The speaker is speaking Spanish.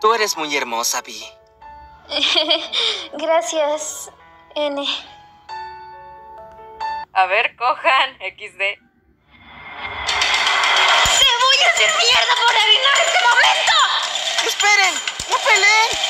Tú eres muy hermosa, Vi. Gracias, N. A ver, cojan, XD. ¡Te voy a hacer mierda por adivinar este momento! ¡Esperen! ¡No peleen!